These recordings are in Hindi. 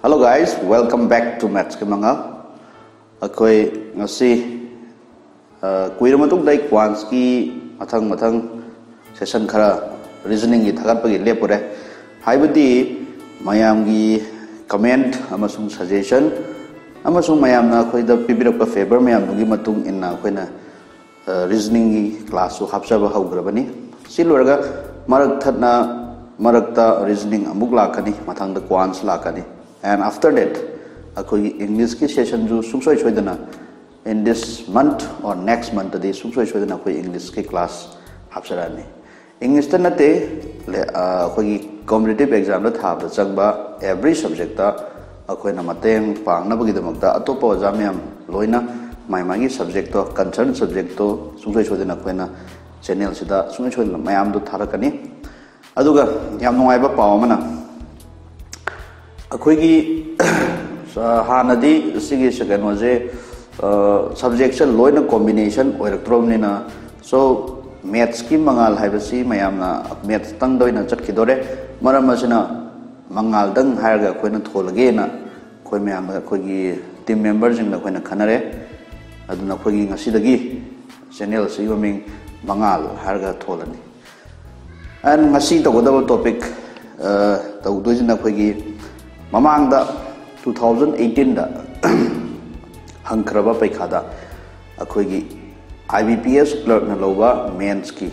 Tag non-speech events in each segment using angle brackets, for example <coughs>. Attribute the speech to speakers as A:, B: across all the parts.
A: Hello guys, welcome back to Maths Kemangal. Akoi ngasi kuira matung dai kwans ki mathang mathang session khara reasoning gi thagat pagi lepure. Haibadi mayam gi comment amasung suggestion amasung mayam na khoi da pibirak pa favor mayam gi matung inna khoi na reasoning gi class su hapsaba haugrabani. Silwarga marak thatna marakta reasoning amuk lakani mathang da kwans lakani. And after that अखोई इंग्लिश की सेशन जो सुसो छोदना इन दिस मंथ और नेक्स्ट मंथ दी सुसो छोदना अखोई इंग्लिश की क्लास हाफसराने इंग्लिश तो नते अखोई कॉम्पिटेटिव एग्ज़ाम था चंग एवरी सब्जेक्ट अखोई ना की अतोप ओजा मैम लोना माई माँ की सब्जेक्ट कंसर्न सब्जेक्ट तो सुसो छोदना अखोई ना चैनल से सुसो मैम तो थारकनी अगर यहाँ नाइब ꯑꯩꯈꯣꯏꯒꯤ ꯍꯥꯟꯅꯗꯤ ꯁꯤꯒꯤ ꯀꯩꯅꯣꯁꯦ ꯁꯕꯖꯦꯛꯁꯦ ꯂꯣꯏꯅ ꯀꯣꯝꯕꯤꯅꯦꯁꯟ ꯑꯣꯏꯔꯛꯇ꯭ꯔꯕꯅꯤꯅ ꯁꯣ ꯃꯦꯠꯁꯀꯤ ꯃꯉꯥꯜ ꯍꯥꯏꯕꯁꯤ ꯃꯌꯥꯝꯅ ꯃꯦꯠꯁꯇꯪꯗ ꯑꯣꯏꯅ ꯆꯠꯈꯤꯗꯣꯔꯦ ꯃꯔꯝ ꯑꯁꯤꯅ ꯃꯉꯥꯜꯗꯪ ꯍꯥꯏꯔꯒ ꯑꯩꯈꯣꯏꯅ ꯊꯣꯜꯂꯒꯦꯅ ꯑꯩꯈꯣꯏ ꯃꯌꯥꯝꯅ ꯑꯩꯈꯣꯏꯒꯤ ꯇꯤꯝ ꯃꯦꯝꯕꯔꯁꯤꯡꯗ ꯑꯩꯈꯣꯏꯅ ꯈꯟꯅꯔꯦ ꯑꯗꯨꯅ ꯑꯩꯈꯣꯏꯒꯤ ꯉꯁꯤꯗꯒꯤ ꯆꯦꯅꯦꯜ ꯑꯁꯤꯒꯤ ꯃꯃꯤꯡ ꯃꯉꯥꯜ ꯍꯥꯏꯔꯒ ꯊꯣꯜꯂꯅꯤ ꯑꯦꯟ ꯉꯁꯤ ꯇꯧꯒꯗꯕ ꯇꯣꯄꯤꯛ ꯇꯧꯗꯣꯏꯁꯤꯅ ꯑꯩꯈꯣꯏꯒꯤ ꯃꯃꯥꯡꯗ ꯇꯨ ꯊꯥꯎꯖꯟ ꯑꯩꯠꯇꯤꯟꯗ ꯍꯪꯈ꯭ꯔꯕ ꯄꯩꯈꯥꯗ ꯑꯩꯈꯣꯏꯒꯤ ꯑꯥꯏ ꯕꯤ ꯄꯤ ꯑꯦꯁ ꯀ꯭ꯂꯔꯛꯅ ꯂꯧꯕ ꯃꯦꯟꯁꯀꯤ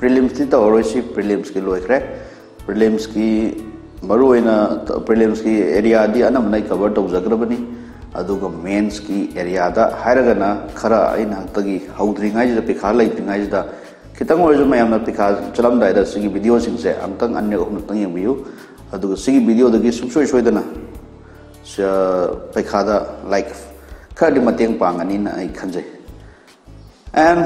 A: ꯄ꯭ꯔꯤꯂꯤꯝꯁꯇꯤ ꯇꯧꯔꯔꯣꯏꯁꯤ ꯄ꯭ꯔꯤꯂꯤꯝꯁꯀꯤ ꯂꯣꯏꯈ꯭ꯔꯦ ꯄ꯭ꯔꯤꯂꯤꯝꯁꯀꯤ ꯃꯔꯨꯑꯣꯏꯅ ꯄ꯭ꯔꯤꯂꯤꯝꯁꯀꯤ ꯑꯦꯔꯤꯌꯥꯗꯤ ꯑꯅꯝꯕꯅ ꯑꯩ ꯀꯚꯔ ꯇꯧꯖꯈ꯭ꯔꯕꯅꯤ ꯑꯗꯨꯒ ꯃꯦꯟꯁꯀꯤ ꯑꯦꯔꯤꯌꯥꯗ ꯍꯥꯏꯔꯒꯅ ꯈꯔ ꯑꯩꯅ ꯍꯟꯇꯛꯒꯤ ꯍꯧꯗ꯭ꯔꯤꯉꯩꯁꯤꯗ ꯄꯩꯈꯥ ꯂꯩꯇ꯭ꯔꯤꯉꯩꯁꯤꯗ ꯈꯤꯇꯪ ꯑꯣꯏꯔꯁꯨ ꯃꯌꯥꯝꯅ ꯄꯩꯈꯥ ꯆꯠꯂꯝꯗꯥꯏꯗ ꯁꯤꯒꯤ ꯚꯤꯗꯤꯑꯣꯁꯤꯡꯁꯦ ꯑꯃꯨꯛꯇꯪ ꯑꯅꯤꯔꯛ ꯑꯍꯨꯝꯂꯛꯇꯪ ꯌꯦꯡꯕꯤꯌꯨ अगर सी पैखाद लाइक खरदी मतंग पागनी खनजे एंड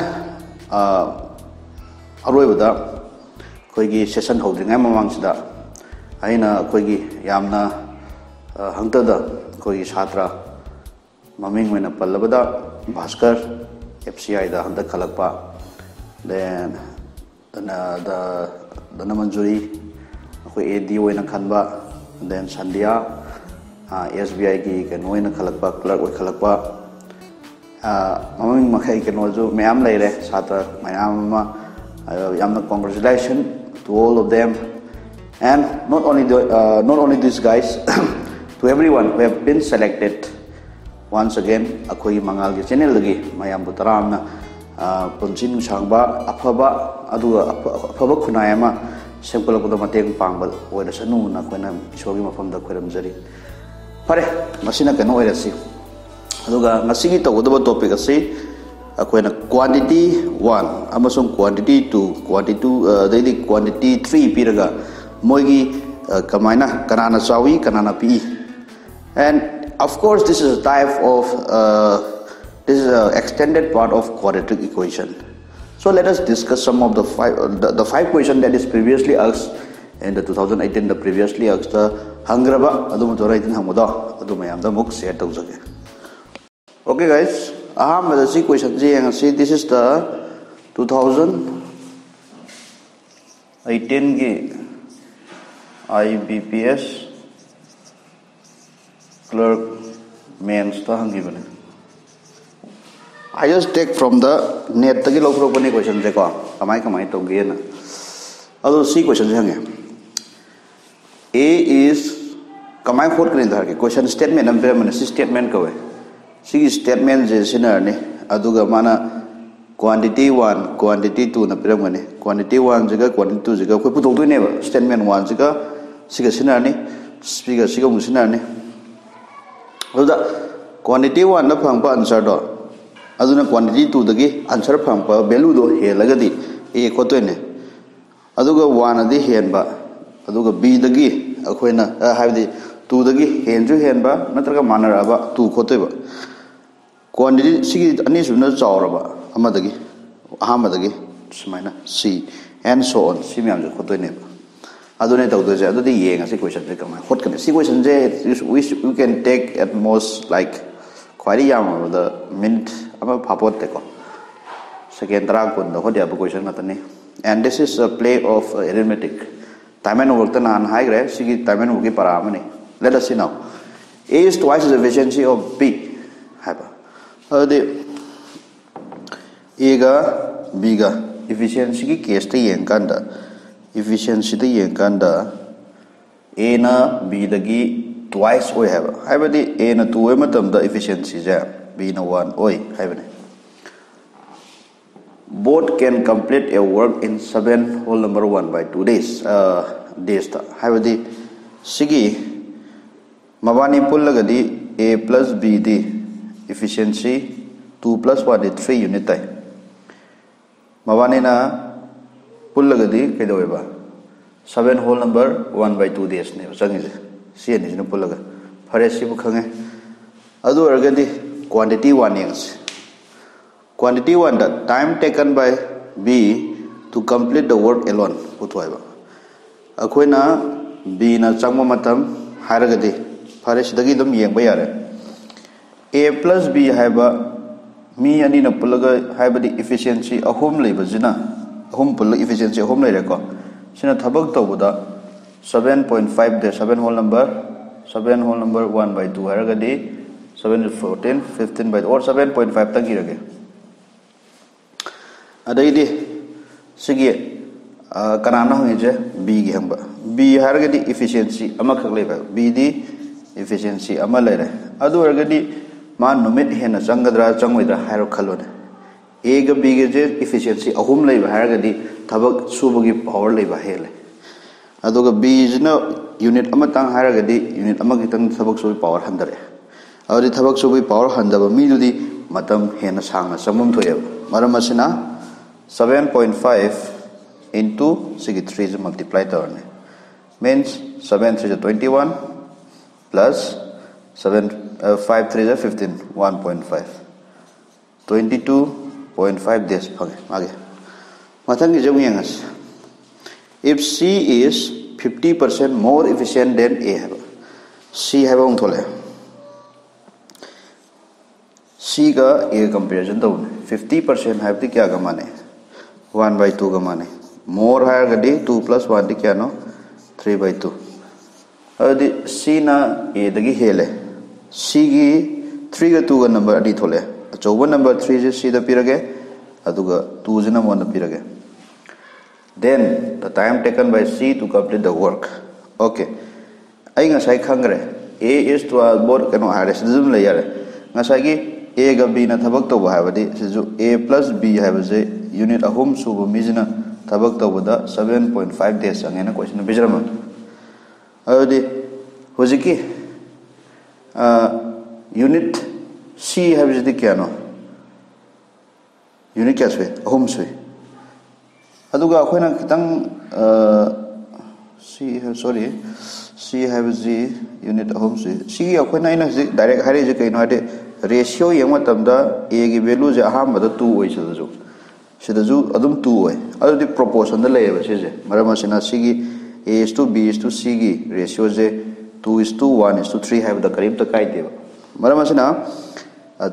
A: अरबद अखोगी सेशन होद्रीगा ममांगद अखोगी हंगद अखोगी छात्र ममिंग पलबद भास्कर एफ़ सी आई हंद खलप देन द ꯑꯩꯈꯣꯏ ꯑꯦ ꯗꯤ ꯑꯣꯏꯅ ꯈꯟꯕ ꯗꯦꯟ ꯁꯟꯗꯤꯌꯥ ꯑꯦꯁ ꯕꯤ ꯑꯥꯏꯒꯤ ꯀꯩꯅꯣ ꯑꯣꯏꯅ ꯈꯜꯂꯛꯄ ꯀ꯭ꯂꯔꯛ ꯑꯣꯏꯈꯠꯂꯛꯄ ꯃꯃꯤꯡ ꯃꯈꯩ ꯀꯩꯅꯣꯁꯨ ꯃꯌꯥꯝ ꯂꯩꯔꯦ ꯁꯥꯇ꯭ꯔ Mayam ꯑꯃ yamna congratulations to all of them. And not only the, uh, not only these guys <coughs> to everyone who have been selected. Once again akoi mangal ge channel gi mayam ba, taram na punjin sangba aphaba adu aphaba khunayama सेमकलपद मतेंग पांग ओरसनु अखोना ईश्वर मफम खुरमजरी फरे मसीना कनो ओइरसी अदुगा ngasi tawdaba topic asi akoina quantity 1 amasung quantity 2 quantity 2 daidi quantity 3 piraga moigi kamaina kanana chawi kanana pi and of course this is a type of uh, this is an extended part of quadratic equation so let us discuss some of the five uh, the, the five question that is previously asked in the 2018 the previously asked the hangraba adu mo torai din hamuda adu mayam da muk share tau jage okay guys aham da si question ji yang si this is the 2018 gi IBPS clerk mains ta hangi bane I just take from the net tagi log pro bane question je ko kamai kamai to ge na adu si question je hangi A is kamai khot kren dhar ke question statement am pera mana si statement kawe si statement je sinar ne aduga mana quantity 1 quantity 2 na pera mane quantity 1 jaga quantity 2 jaga khoi putok doi अदुना क्वांटिटी टू दगे आंसर फॉर्म पर वैल्यू ए खोटने ने वन दे हेन बा अदुगो बी दगे अखोइना हाबदी टू दगे हेन जु हेन बा नतर का मानर क्वांटिटी सिग अनि सुन चावर बा सी एंड सो ऑन सी मेम जु कोतो ने अदुने तौ दजे अदुदी येंग से क्वेश्चन से कमा you can take at most like ꯈ꯭ꯋꯥꯏꯗꯒꯤ ꯌꯥꯝꯃꯕꯗ ꯃꯤꯅꯤꯠ ꯑꯃ ꯐꯥꯄꯣꯠꯇꯦꯀꯣ ꯁꯦꯀꯦꯟ ꯇꯔꯥ ꯀꯨꯟꯗ ꯍꯣꯠ ꯌꯥꯕ ꯀꯣꯏꯁꯟ ꯉꯥꯛꯇꯅꯤ and this is uh play of arithmetic time and work tan han hai gre sigi time and work para mani let us see now A is twice the efficiency of B haba adi A ga B ga efficiency ki case ta yeng A na 2 oi matam da efficiency ja B na 1 oi habani both can complete a work in 7 whole number 1 by 2 days uh, days ta habadi sigi mabani pullagadi a plus b di efficiency 2 plus 1 di 3 unit tai mabani na pullagadi kaidoeba 7 whole number 1 by 2 days ne changi si ni ne pullaga phare si bu khange adu argadi quantity 1 yengs quantity 1 the time taken by b to complete the work alone puthwaiba akoina b na changma matam haragadi ꯐꯔꯦ ꯁꯤꯗꯒꯤ ꯑꯗꯨꯝ ꯌꯦꯡꯕ ꯌꯥꯔꯦ ꯑꯦ ꯄ꯭ꯂꯁ ꯕꯤ ꯍꯥꯏꯕ ꯃꯤ ꯑꯅꯤꯅ ꯄꯨꯜꯂꯒ ꯍꯥꯏꯕꯗꯤ ꯏꯐꯤꯁꯤꯌꯦꯟꯁꯤ ꯑꯍꯨꯝ ꯂꯩꯕꯁꯤꯅ ꯑꯍꯨꯝ ꯄꯨꯜꯂꯒ ꯏꯐꯤꯁꯤꯌꯦꯟꯁꯤ ꯑꯍꯨꯝ ꯂꯩꯔꯦꯀꯣ ꯁꯤꯅ ꯊꯕꯛ ꯇꯧꯕꯗ 7.5 ꯗꯦ 7 whole number 7 whole number 1 by 2 ꯍꯥꯏꯔꯒꯗꯤ 7 14 15 ꯕꯥꯏ ꯑꯣꯔ 7.5 ꯇꯪ ꯏꯔꯒꯦ ꯑꯗꯩꯗꯤ ꯁꯤꯒꯤ कनाना हंगे बी की हंब बी हारगदी इफिशियंसी बीदी इफिशियंसी अदरगदी मा नुमित हेन चंगद्रा चंगद्रा हारो खलोने ए ग बी गे इफिशियंसी अहुम लेब हारगदी थबक सुबगी पावर लेब हेले thabak subagi power leiba hele aduga b jina unit ama tang haragadi unit ama gi tang thabak subi power handare awdi thabak subi power handaba mi dudi matam hena sangna samum thoya maram asina 7.5 into 63 multiply tarne means 7 3 21 plus 7 uh, 5 3 is 15 1.5 22.5 days if c is 50% more efficient than a have c have ong thole c का a comparison तो 50% have क्या का माने 1 by 2 का more है गडी 2 plus 1 क्या नो 3 by 2 अदि सीना ए दगी हेले सी गी 3 गा 2 गा नंबर अडी थोले अचौबा नंबर 3 जे सी द पिरगे अदुगा 2 जे न पिरगे then the time taken by c to complete the work okay ai nga sai khangre a is to board kano hare sizum le yare nga sai gi a ga b na thabak to ba ba di sizu a plus b ha ba je unit ahum su bu mijna thabak to ba da 7.5 days angena question bijrama अदि हजिकी यूनिट सी है क्या यूनिट क्या सुए अहम सुए अदुगा अखोना खितंग सी है सी है यूनिट अहम सुए सी अखोना इन डायरेक्ट हारे जे कइनो हादे रेशियो यंग मतमदा ए गी वैल्यू जे अहम बद 2 ओइ सदजु सिदजु अदुम 2 ओइ अदुदि प्रोपोर्शन द लेबे मरम सिगी A is to B is to C की रेशियो जे 2 is to 1 is to 3 है बता करीब तक आई देवा मरा मसना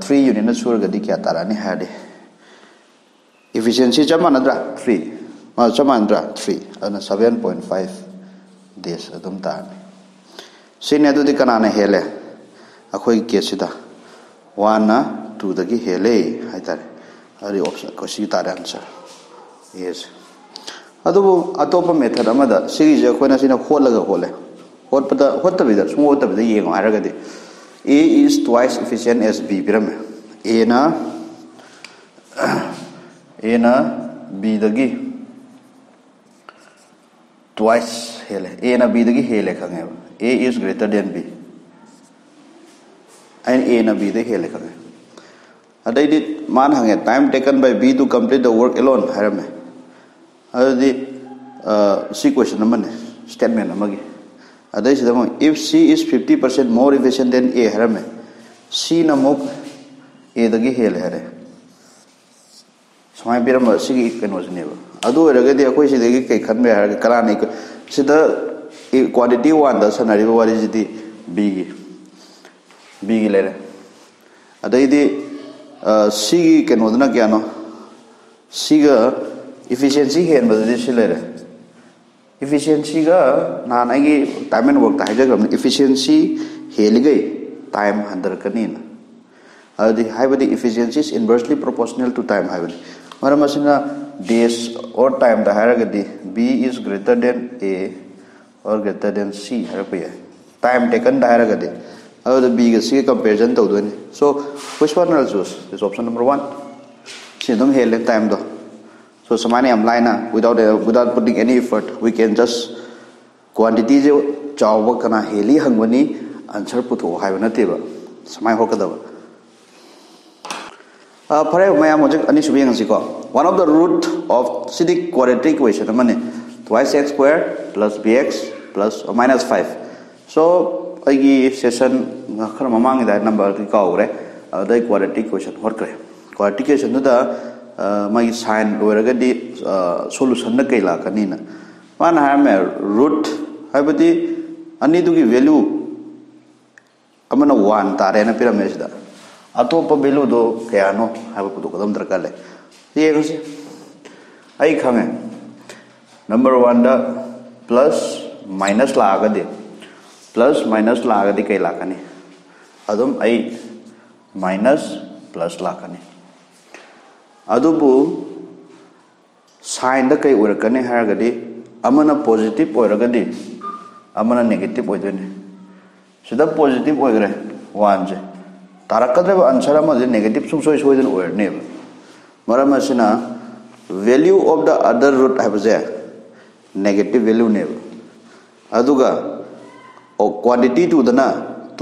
A: 3 यूनिट न सुर गदी क्या तारा ने है दे efficiency जमा नद्रा 3 मा जमा नद्रा 3 अन 7.5 देश अदम ताने सिने दुदि कना ने हेले अखोई केसिदा 1 ना 2 दगी हाइतारे अरे ऑप्शन को सी तारे आंसर yes अदुबु अतोप मेथड अमदा सिगिजे अखोना सिना होलगा होले होतपदा होतबिदा सुम efficient as B, biram A na <clears throat> A na, B dagi. twice hele A na B dagi hele khange A is greater than B and A na B dagi hele khange adai di man hange time taken by B to complete the work alone harame ꯑꯗꯨꯗꯤ ꯁꯤ ꯀ꯭ꯋꯦꯁꯟ ꯑꯃꯅꯦ ꯁ꯭ꯇꯦꯠꯃꯦꯟ ꯑꯃꯒꯤ ꯑꯗꯩꯁꯤꯗ ꯑꯃꯨꯛ ꯏꯐ ꯁꯤ ꯏꯁ fifty percent more efficient then ꯑꯦ ꯍꯥꯏꯔꯝꯃꯦ ꯁꯤꯅ ꯑꯃꯨꯛ ꯑꯦꯗꯒꯤ ꯍꯦꯜꯂꯦ ꯍꯥꯏꯔꯦ ꯁꯨꯃꯥꯏꯅ ꯄꯤꯔꯝꯕ ꯁꯤꯒꯤ ꯀꯩꯅꯣꯁꯤꯅꯦꯕ ꯑꯗꯨ ꯑꯣꯏꯔꯒꯗꯤ ꯑꯩꯈꯣꯏ ꯁꯤꯗꯒꯤ ꯀꯩ ꯈꯟꯕ ꯌꯥꯏ ꯍꯥꯏꯔꯒ ꯀꯅꯥꯅ ꯁꯤꯗ ꯀ꯭ꯋꯥꯟꯇꯤꯇꯤ ꯋꯥꯟꯗ ꯁꯥꯟꯅꯔꯤꯕ ꯋꯥꯔꯤꯁꯤꯗꯤ ꯕꯤꯒꯤ ꯕꯤꯒꯤ ꯂꯩꯔꯦ ꯑꯗꯩꯗꯤ ꯁꯤꯒꯤ ꯀꯩꯅꯣꯗꯨꯅ ꯀꯌꯥꯅꯣ ꯁꯤꯒ efficiency hen badu di silere efficiency ga nan ai time and work ta haja gram efficiency heli gai time handarkanina adi to days or time da haragadi b is greater than a or greater than c harapaya time taken da haragadi adu b ga c comparison tawdoni so which one i'll choose this option number 1 si dum hele time do so samani am line without uh, without putting any effort we can just quantity je chawba kana heli hangwani answer putho haiba nateba samai hokadaba फरे मैं मुझे अनि सुबह हाँ one of the root of सिदिक quadratic question माने twice X square plus B X plus minus five so अगी सेशन खर ममांग नंबर की काउ रे अदर क्वाड्रेटिक क्वेश्चन हो रखे क्वाड्रेटिक क्वेश्चन मैं साइन वगैरह के दी सॉल्यूशन न कहीं ला ना है मैं रूट है बती अन्य तो वन तारे ना ꯑꯇꯣꯞꯄ ꯚꯦꯂꯨꯗꯣ ꯀꯌꯥꯅꯣ ꯍꯥꯏꯕ ꯄꯨꯊꯣꯛꯀꯗꯕ ꯑꯃ ꯗꯔꯀꯥꯔ ꯂꯩ ꯌꯦꯡꯉꯁꯤ ꯑꯩ ꯈꯪꯉꯦ ꯅꯝꯕꯔ ꯋꯥꯟꯗ ꯄ꯭ꯂꯁ ꯃꯥꯏꯅꯁ ꯂꯥꯛꯑꯒꯗꯤ ꯄ꯭ꯂꯁ ꯃꯥꯏꯅꯁ लागे कई लाकनी अदम माइनस प्लस लाकनी साइन कई होरकनी पॉजिटिव होरगदी नेगेटिव होने पॉजिटिव होग्रे वन से तारक्कद्रब आंसर अमदि नेगेटिव सुंसोय सोयदन ओरनेब मरम असिना value of the other root है नेगेटिव वैल्यू नेब अदुगा ओ क्वांटिटी टू दना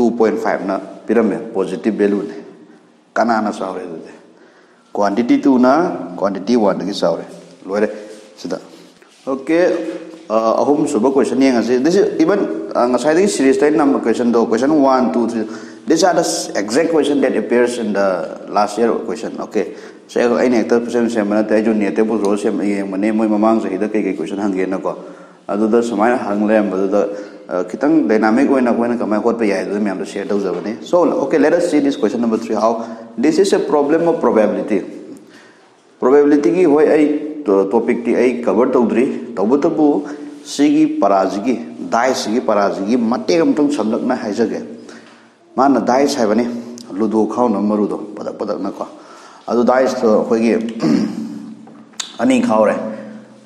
A: 2.5 ना पिरमे पॉजिटिव वैल्यू ने कनाना सावरे दुदे क्वांटिटी टू ना क्वांटिटी 1 की सावरे लोरे सिदा ओके okay. अहम सुब क्वेश्चन ये ngasi this is even ngasai the series type number question do question 1 2 3 these are the exact question that appears in the last year question okay so ai ne ta percent sem na ta ju ne te bu ro sem ye mane moi mamang se da kai kai question hang ge na ko adu da samai hang le am da kitang dynamic oina ko na kamai hot pe ya du me am share dau jabane so okay let us see this question number 3 how this is a problem of probability probability ki hoi ai topic T आई कवर तो तब तब सीगी पराजगी दाय सीगी पराजगी मट्टे कम तुम संलग्न है जगह दाय है लुदो लुडो खाओ ना मरु दो पदक पदक ना खा अदु दाय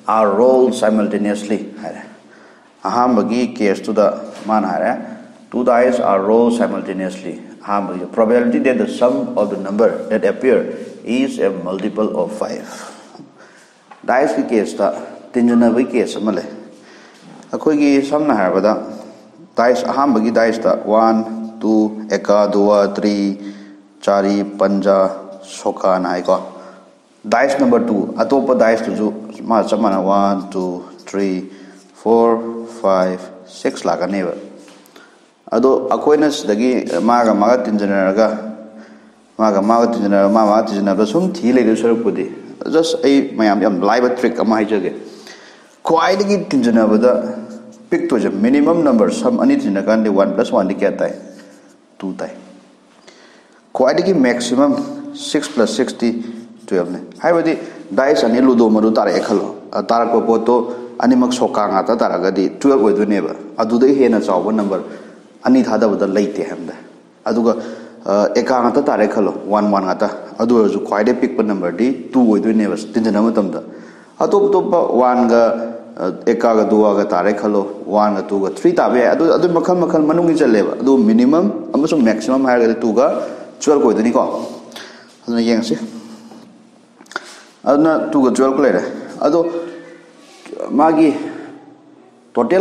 A: आर रोल साइमल्टेनियसली अहम की केस तो मान है टू दाय आर रोल साइमल्टेनियसली अहम बगी probability that the sum of the number that appear is a multiple of five dice अहम की दाइस वन टू एक दुआ थ्री चारी पंजा सोखा नाइको दाइस नंबर टू अटोप दाइस तो मा चम one two three four five six लागने वे अदो अकोइन माग माग तिंजनेर माग माग तिंजनेर मा माग तिंजनेर सूम थी लेकिन सरपुदी just ai mayam yam live trick ama haijage ख्वाइदगी pick to the minimum number sum ani tinjana kan de 1 plus 1 de kya tai 2 tai ख्वाइदगी maximum 6 plus 60 12 ne haibadi dice ani ludo maru tare khalo tarak po to animak soka nga ta taragadi 12 oiduneba adu de hena chawba number ani thada bada leite एका तारे खल, वन वन अदु ख्वाइडे पिकप नंबर दी टू हो तीन मतम अतोप तोप वन एका गा तारे खलो वन टू थ्री ताब, अदु अदु मखन मखन मनुंग चलेब अदु मिनिमम अमसु मैक्सिमम हाय गा टू गा 12 को अदु येंग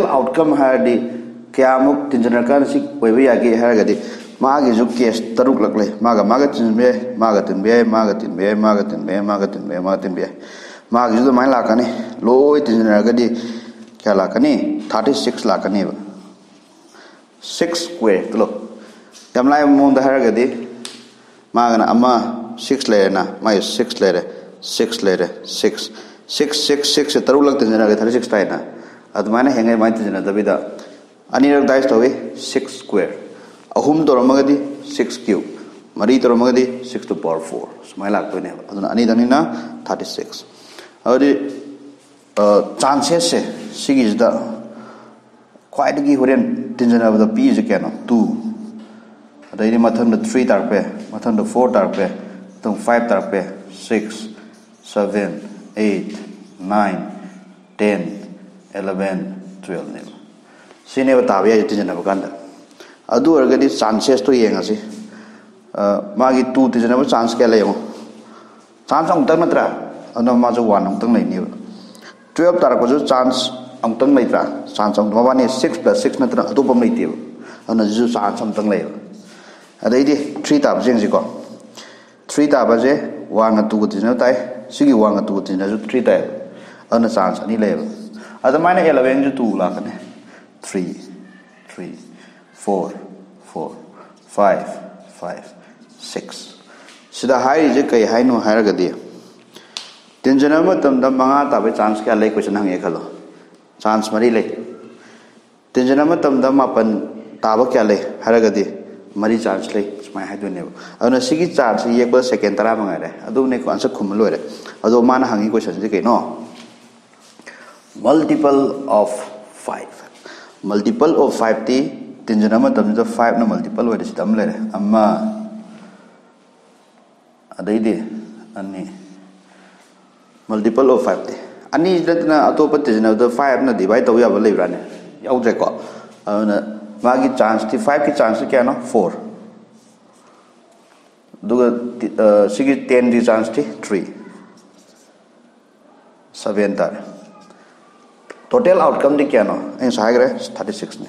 A: आउटकम है दी क्या मुक तिनजन का सिख यागे हाय haragadi maagi ju case taruk lakle maga maga tinbe maga tinbe maga tinbe maga tinbe maga tinbe maga tinbe maagi ju mai lakani loi tinjanargadi kya lakani 36 lakani ba 6 square tulo yamlai mon da haragadi maga na ama 6 le na mai 6 le 6 le 6 6 6 6 taruk lak tinjanargadi 36 tai na admana hengai mai tinjanar dabida अनिरक डाइस तवे सिक्स स्क्वेयर ꯑꯍꯨꯝ ꯇꯧꯔꯝꯃꯒꯗꯤ ꯁꯤꯛꯁ ꯀ꯭ꯌꯨꯕ ꯃꯔꯤ ꯇꯧꯔꯝꯃꯒꯗꯤ ꯁꯤꯛꯁ ꯇꯨ ꯄꯋꯥꯔ ꯐꯣꯔ ꯁꯨꯃꯥꯏꯅ ꯂꯥꯛꯇꯣꯏꯅꯦꯕ ꯑꯗꯨꯅ ꯑꯅꯤꯗꯪꯅꯤꯅ ꯊꯥꯔꯇꯤ ꯁꯤꯛꯁ ꯑꯗꯨꯗꯤ ꯆꯥꯟꯁꯦꯁꯁꯦ ꯁꯤꯒꯤꯁꯤꯗ ꯈ꯭ꯋꯥꯏꯗꯒꯤ ꯍꯣꯔꯦꯟ ꯇꯤꯟꯖꯟꯅꯕꯗ ꯄꯤꯔꯤꯁꯦ ꯀꯌꯥꯅꯣ ꯇꯨ ꯑꯗꯩꯗꯤ ꯃꯊꯪꯗ ꯊ꯭ꯔꯤ ꯇꯥꯔꯛꯄ ꯌꯥꯏ ꯃꯊꯪꯗ ꯐꯣꯔ ꯇꯥꯔꯛꯄ ꯌꯥꯏ ꯃꯊꯪ ꯐꯥꯏꯚ ꯇꯥꯔꯛꯄ ꯌꯥꯏ six seven eight nine ten eleven ꯇꯨꯌꯦꯜꯕꯅꯦꯕ ꯁꯤꯅꯦꯕ ꯇꯥꯕ ꯌꯥꯏꯁꯦ ꯇꯤꯟꯖꯟꯅꯕ ꯀꯥꯟꯗ अदु चांसेस तो येंगसि मागी टू तिजनबो चांस क्या लेयो चांस अंग ना नत्रा। अन माजो वन अंग तार को जो चांस अमुत नहीं चांस अंग नहीं सिक्स प्लस 6 नत्रा अदु बम जो चांस अंग तंग लेयो थ्री ताब जेंगसि को 3 ताब से वांग टू तीज ताई सिगी वांग टू तिजनबो थ्री ताई अन चांस अनि लेयो अदमाने 11 जो 2 लाकने three three four four, five, five, six. sida hairije kai hainu haragadi tinjana matam da manga ta be chance kya lai question hange khalo chance mari lai tinjana matam da mapan ta ba kya lai haragadi mari chance lai smai haidu ne ana sigi chance ye ba second tara manga re adu ne ko answer khum lo re adu mana hangi question je kai no multiple of 5 multiple of 5 ti ꯇꯤꯟꯖꯟ ꯃꯇꯝꯁꯤꯗ ꯐꯥꯏꯚꯅ ꯃꯜꯇꯤꯄꯜ ꯑꯣꯏꯔꯦ ꯁꯤꯗ ꯑꯃ ꯂꯩꯔꯦ ꯑꯃ ꯑꯗꯩꯗꯤ ꯑꯅꯤ ꯃꯜꯇꯤꯄꯜ ꯑꯣꯐ ꯐꯥꯏꯚꯇꯤ ꯑꯅꯤ ꯅꯠꯇꯅ ꯑꯇꯣꯞꯄ ꯇꯤꯟꯖꯟꯅꯕꯗ ꯐꯥꯏꯚꯅ ꯗꯤꯚꯥꯏꯠ ꯇꯧ ꯌꯥꯕ ꯂꯩꯕ꯭ꯔꯥꯅꯦ ꯌꯥꯎꯗ꯭ꯔꯦꯀꯣ ꯑꯗꯨꯅ ꯃꯥꯒꯤ ꯆꯥꯟꯁꯇꯤ ꯐꯥꯏꯚꯀꯤ ꯆꯥꯟꯁꯇꯤ ꯀꯌꯥꯅꯣ ꯐꯣꯔ ꯑꯗꯨꯒ ꯁꯤꯒꯤ ꯇꯦꯟꯒꯤ ꯆꯥꯟꯁꯇꯤ ꯊ꯭ꯔꯤ ꯁꯚꯦꯟ ꯇꯥꯔꯦ ꯇꯣꯇꯦꯜ ꯑꯥꯎꯠꯀꯝꯗꯤ ꯀꯌꯥꯅꯣ ꯑꯩꯅꯁꯨ ꯍꯥꯏꯈ꯭ꯔꯦ ꯊꯥꯔꯇꯤ ꯁꯤꯛꯁꯅꯤ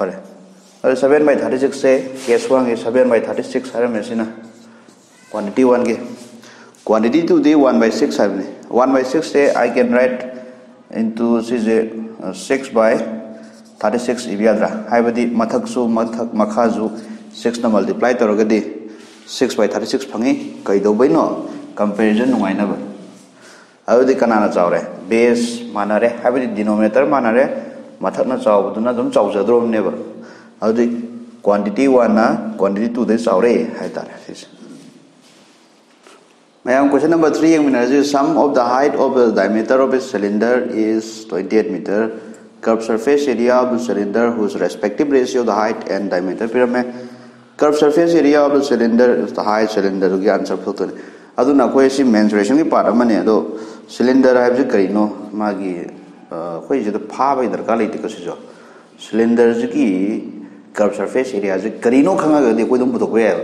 A: ꯐꯔꯦ ꯑꯗꯨ ꯁꯚꯦꯟ ꯕꯥꯏ ꯊꯥꯔꯇꯤ ꯁꯤꯛꯁꯁꯦ ꯀꯦꯁ ꯋꯥꯟꯒꯤ ꯁꯚꯦꯟ ꯕꯥꯏ ꯊꯥꯔꯇꯤ ꯁꯤꯛꯁ ꯍꯥꯏꯔꯝꯃꯦ ꯁꯤꯅ ꯀ꯭ꯋꯥꯟꯇꯤꯇꯤ ꯋꯥꯟꯒꯤ ꯀ꯭ꯋꯥꯟꯇꯤꯇꯤ ꯇꯨꯗꯤ ꯋꯥꯟ ꯕꯥꯏ ꯁꯤꯛꯁ ꯍꯥꯏꯕꯅꯤ one by ꯁꯤꯛꯁꯁꯦ I can right into ꯁꯤꯁꯦ ꯁꯤꯛꯁ ꯕꯥꯏ ꯊꯥꯔꯇꯤ ꯁꯤꯛꯁ ꯏꯕ ꯌꯥꯗ꯭ꯔꯥ ꯍꯥꯏꯕꯗꯤ ꯃꯊꯛꯁꯨ ꯃꯊꯛ ꯃꯈꯥꯁꯨ ꯁꯤꯛꯁꯅ ꯃꯜꯇꯤꯄ꯭ꯂꯥꯏ ꯇꯧꯔꯒꯗꯤ ꯁꯤꯛꯁ ꯕꯥꯏ ꯊꯥꯔꯇꯤ ꯁꯤꯛꯁ ꯐꯪꯉꯤ ꯀꯩꯗꯧꯕꯩꯅꯣ ꯀꯝꯄꯦꯔꯤꯖꯟ ꯅꯨꯡꯉꯥꯏꯅꯕ ꯑꯗꯨꯗꯤ ꯀꯅꯥꯅ ꯆꯥꯎꯔꯦ ꯕꯦꯁ ꯃꯥꯟꯅꯔꯦ ꯍꯥꯏꯕꯗꯤ ꯗꯤꯅꯣꯃꯤꯅꯦꯇꯔ ꯃꯥꯟꯅꯔꯦ ꯃꯊꯛꯅ ꯆꯥꯎꯕꯗꯨꯅ ꯑꯗꯨꯝ ꯆꯥꯎꯖꯗ꯭ꯔꯣꯕꯅꯦꯕ ꯑꯗꯨꯗꯤ ꯀ꯭ꯋꯥꯟꯇꯤꯇꯤ ꯋꯥꯟꯅ ꯀ꯭ꯋꯥꯟꯇꯤꯇꯤ ꯇꯨꯗꯩ ꯆꯥꯎꯔꯦ ꯍꯥꯏꯇꯥꯔꯦ ꯁꯤꯁꯦ mayam question number 3 yengminarji sum of the height of the diameter of a cylinder is 28 meter curved surface area of the cylinder whose respective ratio of the height and diameter pyramid curved surface area of the cylinder is the height cylinder gi answer photone aduna koi si mensuration gi part amane ado cylinder haibje karino magi koi karino khanga ga de koi dum putok ya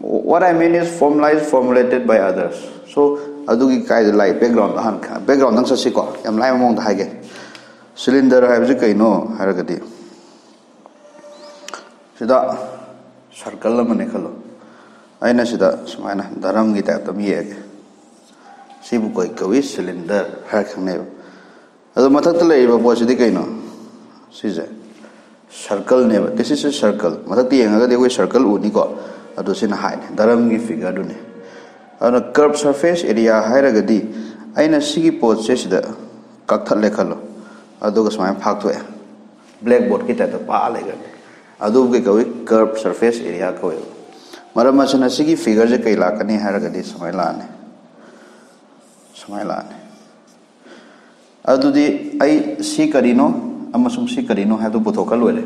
A: what I mean is formalized formulated by others so adugi kai the light background han kha background nang sa si ko yam lai mong da hage cylinder hai bji kai no har ga di circle ने दिस इज़ सर्कल मतलब सर्कल उनीको अदोसिन हाइन धर्म की फिगर दुने अन कर्व सरफेस एरिया हायरगदी आइन सिगी पोट से सिद कक्थल लेखल अदो ग समय फाक्तो ब्लैक बोर्ड की तत पा लेगन अदो के कवि कर्व सरफेस एरिया को मरम असन सिगी फिगर जे कई लाकनी हायरगदी समय लाने समय लाने ana curve surface area hairagadi aina sigi pot se sida kakthal le khalo adu ga samay phak thoya blackboard ki ta pa le ga adu ge kawi curve surface area ko maram asana sigi figure je kai la kani hairagadi samay la ne samay la ne adu di ai si karino amasum si karino ha du puthokal wele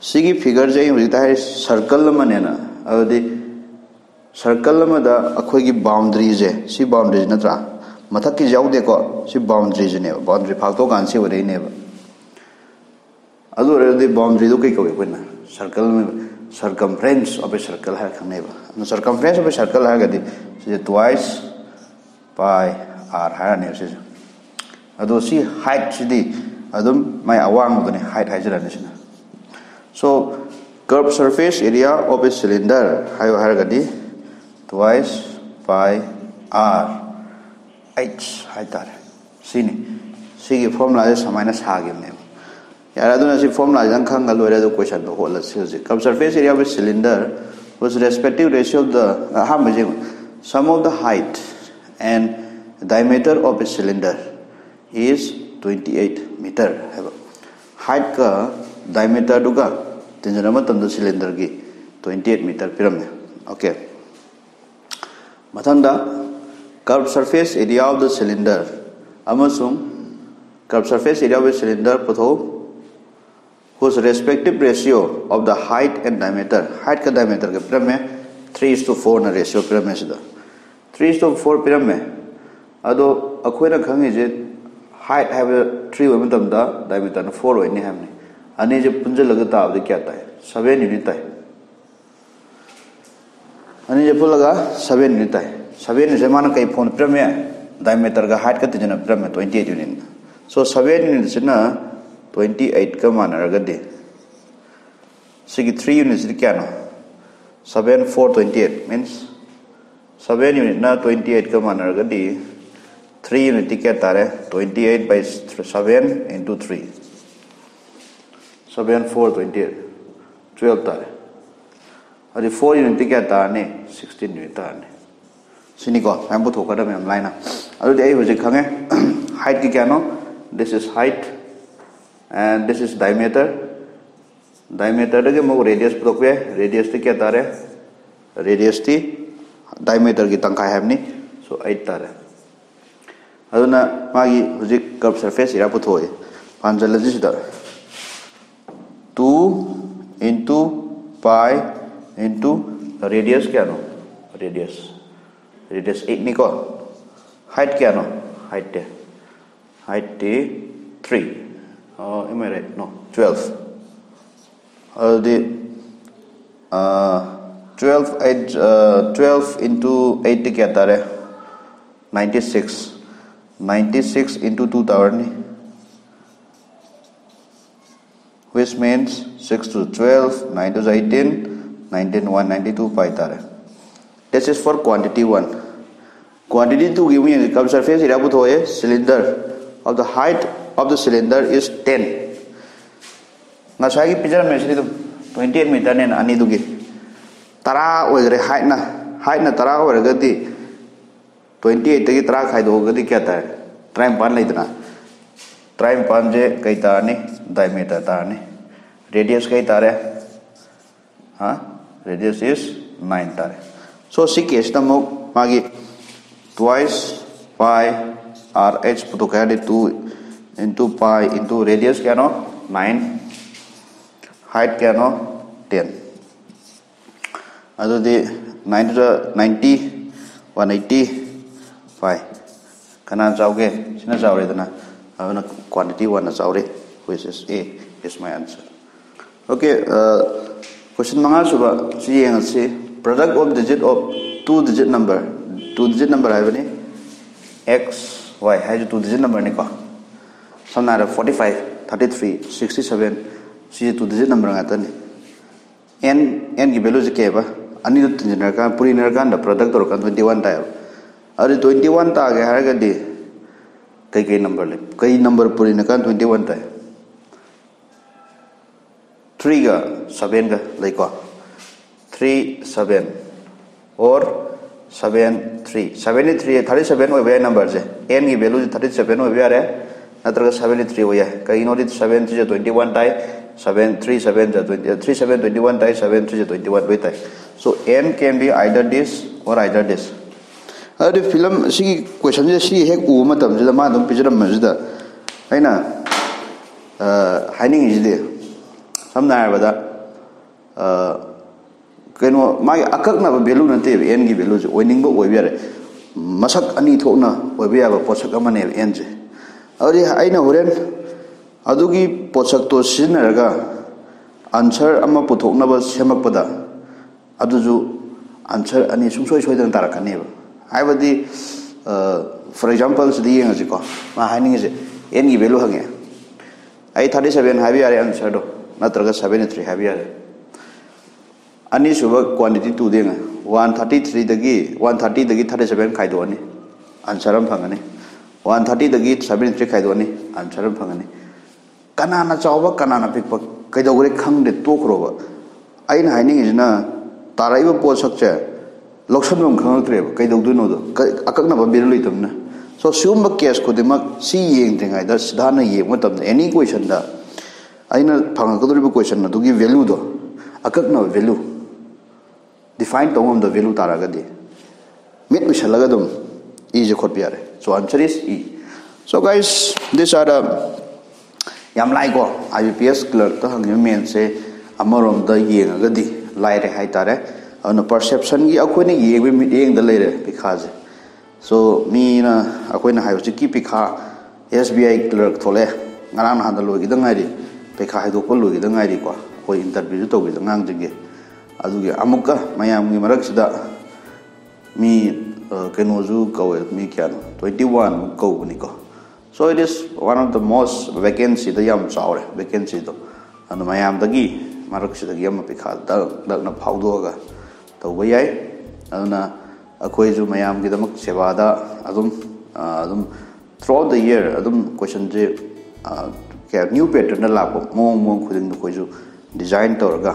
A: sigi figure je hu ta circle mane na अदि सर्कल अखोगी बाउंड्री जे सी बाउंड्री नत्रा मथक की जाउदे को सी बाउंड्री जने बाउंड्री फाक्तो कान से वरे ने अदु रे बाउंड्री दो कई कवे कोना सर्कल में सर्कमफ्रेंस ऑफ़ ए सर्कल है खने बा सर्कमफ्रेंस ऑफ़ ए सर्कल है से है ने से अदु सी हाइट सिदी अदुम माय height हाइजरा so curved surface area of a cylinder hayo haragadi twice pi r h yara aduna si formula jang khanga loire do question do hol si si curved surface area of a cylinder was respective ratio of the uh, sum of the height and diameter of a cylinder is 28 meter height ka diameter duga tinjana matam da cylinder gi 28 meter pyramid okay mathanda curved surface area of the cylinder amasung curved surface area of the cylinder patho whose respective ratio of the height and diameter height का diameter पिरम में 3 is to 4 ना ratio पिरम में सिदा 3 is to 4 पिरम में अदो अखोई ना खंगे जे height have a 3 होने तब दा diameter ना 4 होने हमने अने जे पुंजे लगता आप दे क्या ताए 7 यूनिट ताए अने जे पुल लगा 7 यूनिट ताए 7 यूनिट माना कई फ़ोन पिरम में diameter का height का तिजना पिरम में 28 यूनिट so 7 यूनिट से ना 28 का मान रगदे सिगी 3 यूनिट्स क्या ना 7 4 28 मींस 7 यूनिट ना 28 का मान रगदे 3 यूनिट क्या तारे 28 by 7 into 3 7 4 28 12 तारे अरे 4 यूनिट क्या ताने 16 unit यूनिट ताने सिनिको हम पुथोकदा मैम लाइना अदुदि आई हुजे खंगे हाइट की क्या no this is height and this is diameter diameter lagi mau radius ya radius ti kya tare radius ti diameter ki tangkai ham ni so 8 tare two into pi into radius क्या नो रेडियस रेडियस एट निको हाइट क्या नो हाइट हाइट थ्री इम right no twelve अल्दी twelve eight twelve into eight क्या तारे नाइंटी सिक्स into 8 क्या आता है 96 96 into 2000 which means 6 to 12 9 to 18 19 1 92 pi tare this is for quantity 1 quantity 2 given in the curve surface ira puthoye cylinder of the height of the cylinder is 10 ngasai picture me sini 28 meter ne ani dugi tara oigre height na height na tara oigre gadi twenty eight तक त्राक खाई दो गति क्या था त्राइम पान नहीं इतना त्राइम पान जे कई तार नहीं दाई में तार नहीं रेडियस कई तार है हाँ रेडियस इस नाइन तार है सो सिक एच तम मोग मागी ट्वाइस पाई आर एच पुतो कह दे two into pi into radius क्या नो नाइन हाइट क्या नो टेन अदो दे ninety one eighty pi kana chawge sina chawre dana aduna quantity 1 na chawre which is a is my answer. Okay uh, question manga suba si yang si product of digit of two digit number. Two digit number hai bani x y hai two digit number ni ko samna 45 33 67 si tu digit number nga tani n n ki value ke ba ani tu tinjiner ka puri ner kan da product or kan 21 ta अ ट्वेंटी वन तागे है कई कई नंबर ले, कई नंबर पूरी ना ट्वेंटी वन ताए थ्रीग का सेवेन का थ्री सेवेन और सेवेन थ्री सेवेन थ्री है थर्टी सेवेन वो नंबर से। एन की वैल्यू से थर्टी सेवेन वो भैया रहे ना तो थ्री हो गया कई नो रित थ्री से ट्वेंटी वन टाइ सेवेन थ्री सेवेन जो थ्री सेवेन ट्वेंटी वन टाइ सेवेन थ्री से ट्वेंटी वन भी so N can be either this or either this दम पिजरम मजदा हैना अ हाइनिंग इजदे समना हाबदा अ कनो मागी अककना वैल्यू नते एन की वैल्यू जो ओइनिंग बो ओइबे मसक अनि थोकना ओइबे याबा पोसक अमने एन जे अरे अना होरेन अदुगी पोचक तो सिजनरगा आंसर अमा पुथोकनब सेमकपदा अदुजु आंसर अनि सुंसोय सोयदन तारकनेब हाइबदी फॉर सिदी येंगजिको मा हाइनिंगजे एन की वैल्यू हंगे आई 37 हाबी यारे आंसर दो नत्रगा 73 हाबी यारे अनि सुब क्वांटिटी टू देंगे 133 दगी 130 दगी 37 खाइदो अनि आंसर फंगने वन दगी सेवन थ्री खाइदोनी आंसर फंगनी कनाना चाव कनाना पिक कईदौरे खंगदे तोखरोब अना हाइनिंगना ताराइब पोसक्से लौसम सो सूब केस खुद सिदा ये एनी कोशन अगर फंगकद्रब कोशन अगर वेल्यूद अकक्न वेल्यू डिफाइन तौम वेल्यू तारगे मीट उल इजे खोट यार so answer is E so guys this are yam लाइको I B P S clerk hung main से लाइरे हाई तारे ana perception gi akoi ne yeng bi yeng da lere pikha je so, mi na akoi na hayo ki pikha SBI clerk thole ngana na han da loi gi da ngai ri pikha hai do ko loi gi da ngai ri ko ko interview to gi da ngang je gi adu gi amuk ka mayam gi marak sida mi keno ju ko mi kya no 21 ko ni ko so, it is one of the most vacancy the yam chaure vacancy do anu mayam da gi marak sida gi am pikha da da na phau do ga ꯇꯧꯕ ꯌꯥꯏ ꯑꯗꯨꯅ ꯑꯩꯈꯣꯏꯁꯨ ꯃꯌꯥꯝꯒꯤꯗꯃꯛ ꯁꯦꯕꯥꯗ ꯑꯗꯨꯝ ꯑꯗꯨꯝ ꯊ꯭ꯔꯨ ꯑꯥꯎꯠ ꯗ ꯏꯌꯔ ꯑꯗꯨꯝ ꯀꯣꯏꯁꯟꯁꯦ ꯀꯌꯥ ꯅ꯭ꯌꯨ ꯄꯦꯇꯔꯟꯗ ꯂꯥꯛꯄ ꯃꯑꯣꯡ ꯃꯑꯣꯡ ꯈꯨꯗꯤꯡꯗꯣ ꯑꯩꯈꯣꯏꯁꯨ ꯗꯤꯖꯥꯏꯟ ꯇꯧꯔꯒ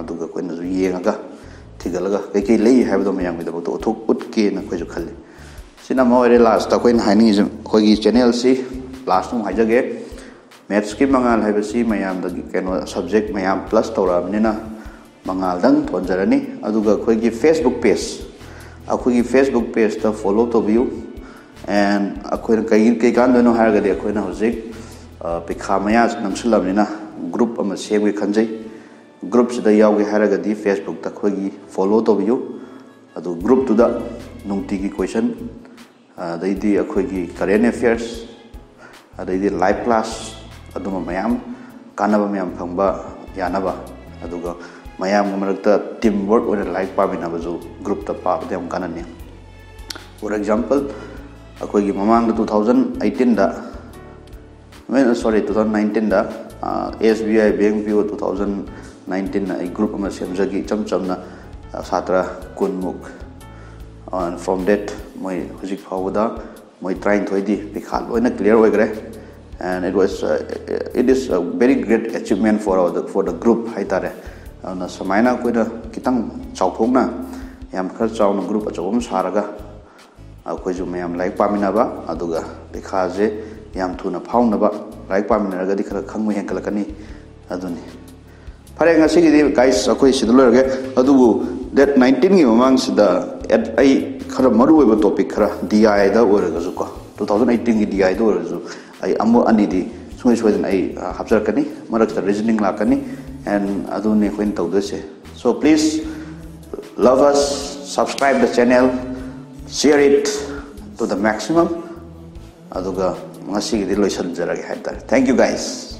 A: ꯑꯗꯨꯒ ꯑꯩꯈꯣꯏꯅꯁꯨ ꯌꯦꯡꯉꯒ ꯊꯤꯒꯠꯂꯒ ꯀꯩꯀꯩ ꯂꯩ ꯍꯥꯏꯕꯗꯣ ꯃꯌꯥꯝꯒꯤꯗꯃꯛꯇ ꯎꯠꯊꯣꯛ ꯎꯠꯀꯦꯅ ꯑꯩꯈꯣꯏꯁꯨ ꯈꯜꯂꯤ ꯁꯤꯅ ꯑꯃ ꯑꯣꯏꯔꯦ ꯂꯥꯁꯇ ꯑꯩꯈꯣꯏꯅ ꯍꯥꯏꯅꯤꯡꯉꯤꯁꯦ ꯑꯩꯈꯣꯏꯒꯤ ꯆꯦꯅꯦꯜꯁꯤ ꯂꯥꯁꯇ ꯑꯃꯨꯛ ꯍꯥꯏꯖꯒꯦ ꯃꯦꯠꯁꯀꯤ ꯃꯉꯥꯜ ꯍꯥꯏꯕꯁꯤ ꯃꯌꯥꯝꯗꯒꯤ ꯀꯩꯅꯣ ꯁꯕꯖꯦꯛ ꯃꯌꯥꯝ ꯄ꯭ꯂꯁ ꯇꯧꯔꯛꯑꯕꯅꯤna ꯃꯉꯥꯜꯗꯪ ꯊꯣꯟꯖꯔꯅꯤ ꯑꯗꯨꯒ ꯑꯩꯈꯣꯏꯒꯤ ꯐꯦꯁꯕꯨꯛ ꯄꯦꯖ ꯑꯩꯈꯣꯏꯒꯤ ꯐꯦꯁꯕꯨꯛ ꯄꯦꯖꯇ ꯐꯣꯂꯣ ꯇꯧꯕꯤꯌꯨ ꯑꯦꯟ ꯑꯩꯈꯣꯏꯅ ꯀꯩ ꯀꯩꯀꯥꯟꯗꯣꯏꯅꯣ ꯍꯥꯏꯔꯒꯗꯤ ꯑꯩꯈꯣꯏꯅ ꯍꯧꯖꯤꯛ ꯄꯩꯈꯥ ꯃꯌꯥ ꯅꯪꯁꯤꯜꯂꯕꯅꯤꯅ ꯒ꯭ꯔꯨꯞ ꯑꯃ ꯁꯦꯝꯒꯦ ꯈꯟꯖꯩ ꯒ꯭ꯔꯨꯞꯁꯤꯗ ꯌꯥꯎꯒꯦ ꯍꯥꯏꯔꯒꯗꯤ ꯐꯦꯁꯕꯨꯛꯇ ꯑꯩꯈꯣꯏꯒꯤ ꯐꯣꯂꯣ ꯇꯧꯕꯤꯌꯨ ꯑꯗꯨ ꯒ꯭ꯔꯨꯞꯇꯨꯗ ꯅꯨꯡꯇꯤꯒꯤ ꯀꯣꯏꯁꯟ ꯑꯗꯩꯗꯤ ꯑꯩꯈꯣꯏꯒꯤ ꯀꯔꯦꯟ ꯑꯦꯐꯤꯌꯔꯁ ꯑꯗꯩꯗꯤ ꯂꯥꯏꯚ ꯀ꯭ꯂꯥꯁ ꯑꯗꯨꯝꯕ ꯃꯌꯥꯝ ꯀꯥꯟꯅꯕ ꯃꯌꯥꯝ ꯐꯪꯕ ꯌꯥꯅꯕ ꯑꯗꯨꯒ ꯃꯌꯥꯝꯒꯤ ꯃꯔꯛꯇ ꯇꯤꯝ ꯋꯔꯛ ꯑꯣꯏꯅ ꯂꯥꯏꯔꯤꯛ ꯄꯥꯃꯤꯟꯅꯕꯁꯨ ꯒ꯭ꯔꯨꯞꯇ ꯄꯥꯕꯗ ꯌꯥꯝ ꯀꯥꯟꯅꯅꯤ ꯐꯣꯔ ꯑꯦꯛꯖꯥꯝꯄꯜ ꯑꯩꯈꯣꯏꯒꯤ ꯃꯃꯥꯡꯗ two thousand ꯑꯩꯠꯇꯤꯟꯗ sorry two thousand ꯅꯥꯏꯟꯇꯤꯟꯗ S B I bank P oh two thousand ꯅꯥꯏꯟꯇꯤꯟꯅ I group ꯑꯃ ꯁꯦꯝꯖꯈꯤ ꯏꯆꯝ ꯆꯝꯅ ꯁꯥꯇ꯭ꯔ ꯀꯨꯟꯃꯨꯛ ꯐ꯭ꯔꯣꯝ ꯗꯦꯠ ꯃꯣꯏ ꯍꯧꯖꯤꯛ ꯐꯥꯎꯕꯗ ꯃꯣꯏ ꯇꯔꯥꯅꯤꯊꯣꯏꯗꯤ ꯄꯩꯈꯥ ꯂꯣꯏꯅ ꯀ꯭ꯂꯤꯌꯥꯔ ꯑꯣꯏꯈ꯭ꯔꯦ and it was uh, it is a very great achievement for our for the group ꯍꯥꯏꯇꯥꯔꯦ ꯑꯗꯨꯅ ꯁꯨꯃꯥꯏꯅ ꯑꯩꯈꯣꯏꯅ ꯈꯤꯇꯪ ꯆꯥꯎꯊꯣꯛꯅ ꯌꯥꯝ ꯈꯔ ꯆꯥꯎꯅ ꯒ꯭ꯔꯨꯞ ꯑꯆꯧꯕ ꯑꯃ ꯁꯥꯔꯒ ꯑꯩꯈꯣꯏꯁꯨ ꯃꯌꯥꯝ ꯂꯥꯏꯔꯤꯛ ꯄꯥꯃꯤꯟꯅꯕ ꯑꯗꯨꯒ ꯄꯩꯈꯥꯁꯦ ꯌꯥꯝ ꯊꯨꯅ ꯐꯥꯎꯅꯕ ꯂꯥꯏꯔꯤꯛ ꯄꯥꯃꯤꯟꯅꯔꯒꯗꯤ ꯈꯔ ꯈꯪꯕ ꯍꯦꯟꯒꯠꯂꯛꯀꯅꯤ ꯑꯗꯨꯅꯤ ꯐꯔꯦ ꯉꯁꯤꯒꯤꯗꯤ ꯒꯥꯏꯁ ꯑꯩꯈꯣꯏ ꯁꯤꯗ ꯂꯣꯏꯔꯒꯦ ꯑꯗꯨꯕꯨ ꯗꯦꯠ ꯅꯥꯏꯟꯇꯤꯟꯒꯤ ꯃꯃꯥꯡꯁꯤꯗ ꯑꯩ ꯈꯔ ꯃꯔꯨꯑꯣꯏꯕ ꯇꯣꯄꯤꯛ ꯈꯔ ꯗꯤ ꯑꯥꯏꯗ ꯑꯣꯏꯔꯒꯁꯨ ꯀꯣ ꯇꯨ ꯊꯥꯎꯖꯟ ꯑꯩꯠꯇꯤꯟꯒꯤ ꯗꯤ ꯑꯥꯏꯗ ꯑꯣꯏꯔꯒꯁꯨ ꯑꯩ ꯑꯃꯨꯛ ꯑꯅꯤꯗꯤ ꯁꯨꯡꯁꯣꯏ ꯁꯣꯏꯗꯅ ꯑꯩ ꯍꯥꯞꯆꯔꯛꯀꯅꯤ ꯃꯔꯛꯇ ꯔꯤꯖꯅꯤꯡ ꯂꯥꯛꯀꯅꯤ and aduni kuin tawdase so please love us subscribe the channel share it to the maximum. Aduga ngasi gi loisan jarage haitare thank you guys.